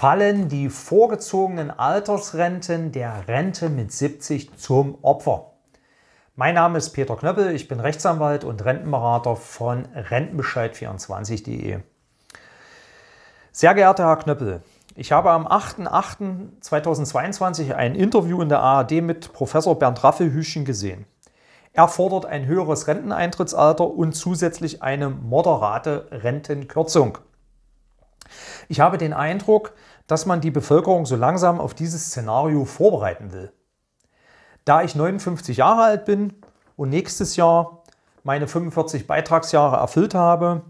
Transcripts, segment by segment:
fallen die vorgezogenen Altersrenten der Rente mit 70 zum Opfer. Mein Name ist Peter Knöppel, ich bin Rechtsanwalt und Rentenberater von Rentenbescheid24.de. Sehr geehrter Herr Knöppel, ich habe am 8.8.2022 ein Interview in der ARD mit Professor Bernd Raffelhüschen gesehen. Er fordert ein höheres Renteneintrittsalter und zusätzlich eine moderate Rentenkürzung. Ich habe den Eindruck, dass man die Bevölkerung so langsam auf dieses Szenario vorbereiten will. Da ich 59 Jahre alt bin und nächstes Jahr meine 45 Beitragsjahre erfüllt habe,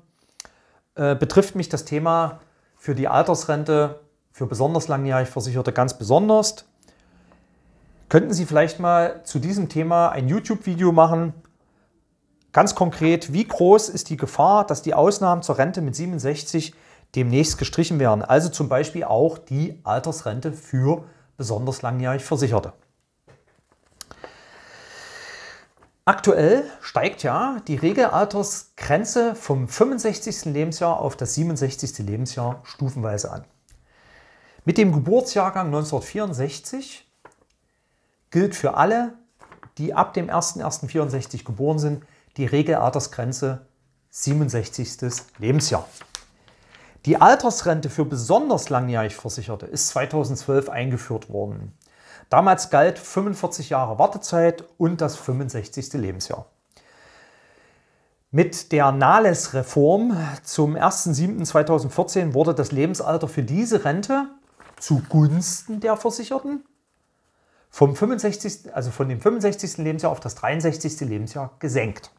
äh, betrifft mich das Thema für die Altersrente für besonders langjährig Versicherte ganz besonders. Könnten Sie vielleicht mal zu diesem Thema ein YouTube-Video machen? Ganz konkret, wie groß ist die Gefahr, dass die Ausnahmen zur Rente mit 67 demnächst gestrichen werden. Also zum Beispiel auch die Altersrente für besonders langjährig Versicherte. Aktuell steigt ja die Regelaltersgrenze vom 65. Lebensjahr auf das 67. Lebensjahr stufenweise an. Mit dem Geburtsjahrgang 1964 gilt für alle, die ab dem 01.01.64 geboren sind, die Regelaltersgrenze 67. Lebensjahr. Die Altersrente für besonders langjährig Versicherte ist 2012 eingeführt worden. Damals galt 45 Jahre Wartezeit und das 65. Lebensjahr. Mit der Nahles-Reform zum 1.7.2014 wurde das Lebensalter für diese Rente zugunsten der Versicherten vom 65., also von dem 65. Lebensjahr auf das 63. Lebensjahr gesenkt.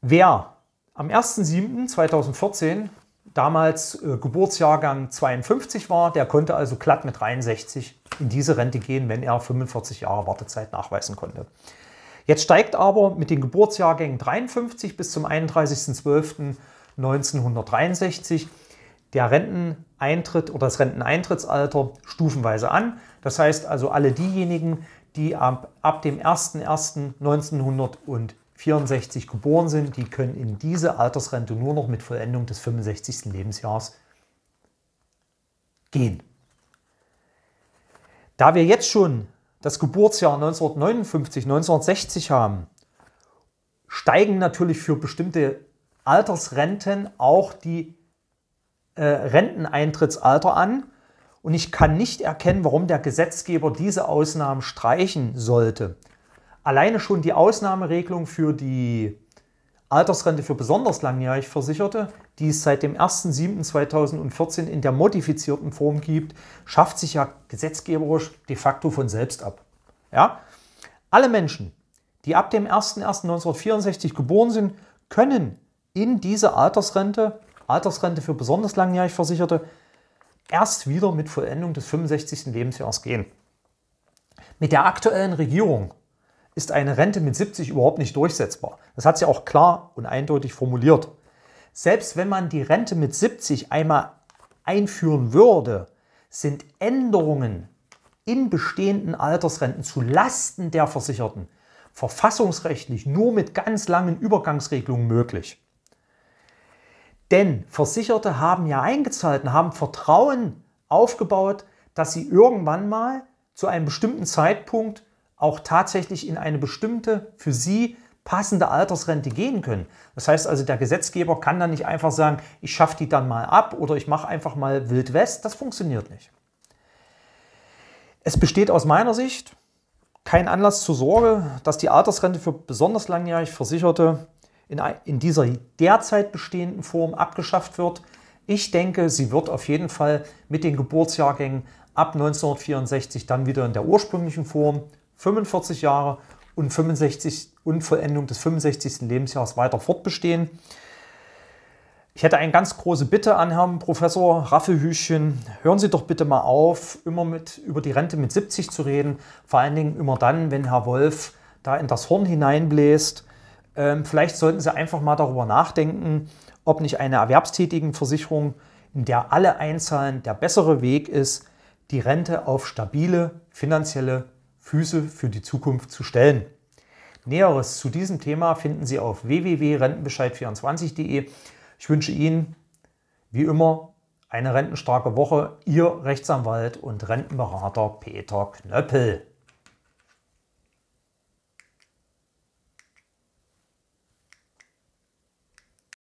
Wer am 1.7.2014 damals äh, Geburtsjahrgang 52 war, der konnte also glatt mit 63 in diese Rente gehen, wenn er 45 Jahre Wartezeit nachweisen konnte. Jetzt steigt aber mit den Geburtsjahrgängen 53 bis zum 31.12.1963 der Renteneintritt oder das Renteneintrittsalter stufenweise an. Das heißt also alle diejenigen, die ab, ab dem 01.01.1964 64 geboren sind, die können in diese Altersrente nur noch mit Vollendung des 65. Lebensjahres gehen. Da wir jetzt schon das Geburtsjahr 1959, 1960 haben, steigen natürlich für bestimmte Altersrenten auch die äh, Renteneintrittsalter an. Und ich kann nicht erkennen, warum der Gesetzgeber diese Ausnahmen streichen sollte. Alleine schon die Ausnahmeregelung für die Altersrente für besonders langjährig Versicherte, die es seit dem 1.7.2014 in der modifizierten Form gibt, schafft sich ja gesetzgeberisch de facto von selbst ab. Ja? Alle Menschen, die ab dem 1.1.1964 geboren sind, können in diese Altersrente, Altersrente für besonders langjährig Versicherte, erst wieder mit Vollendung des 65. Lebensjahres gehen. Mit der aktuellen Regierung ist eine Rente mit 70 überhaupt nicht durchsetzbar. Das hat sie auch klar und eindeutig formuliert. Selbst wenn man die Rente mit 70 einmal einführen würde, sind Änderungen in bestehenden Altersrenten zu Lasten der Versicherten verfassungsrechtlich nur mit ganz langen Übergangsregelungen möglich. Denn Versicherte haben ja eingezahlt und haben Vertrauen aufgebaut, dass sie irgendwann mal zu einem bestimmten Zeitpunkt auch tatsächlich in eine bestimmte für sie passende Altersrente gehen können. Das heißt also, der Gesetzgeber kann dann nicht einfach sagen, ich schaffe die dann mal ab oder ich mache einfach mal Wild West. Das funktioniert nicht. Es besteht aus meiner Sicht kein Anlass zur Sorge, dass die Altersrente für besonders langjährig Versicherte in, dieser derzeit bestehenden Form abgeschafft wird. Ich denke, sie wird auf jeden Fall mit den Geburtsjahrgängen ab 1964 dann wieder in der ursprünglichen Form 45 Jahre und 65 und Vollendung des 65. Lebensjahres weiter fortbestehen. Ich hätte eine ganz große Bitte an Herrn Professor Raffelhüschen. Hören Sie doch bitte mal auf, immer mit, über die Rente mit 70 zu reden. Vor allen Dingen immer dann, wenn Herr Wolf da in das Horn hineinbläst. Ähm, vielleicht sollten Sie einfach mal darüber nachdenken, ob nicht eine Erwerbstätigenversicherung, in der alle einzahlen, der bessere Weg ist, die Rente auf stabile finanzielle Füße für die Zukunft zu stellen. Näheres zu diesem Thema finden Sie auf www.rentenbescheid24.de. Ich wünsche Ihnen wie immer eine rentenstarke Woche. Ihr Rechtsanwalt und Rentenberater Peter Knöppel.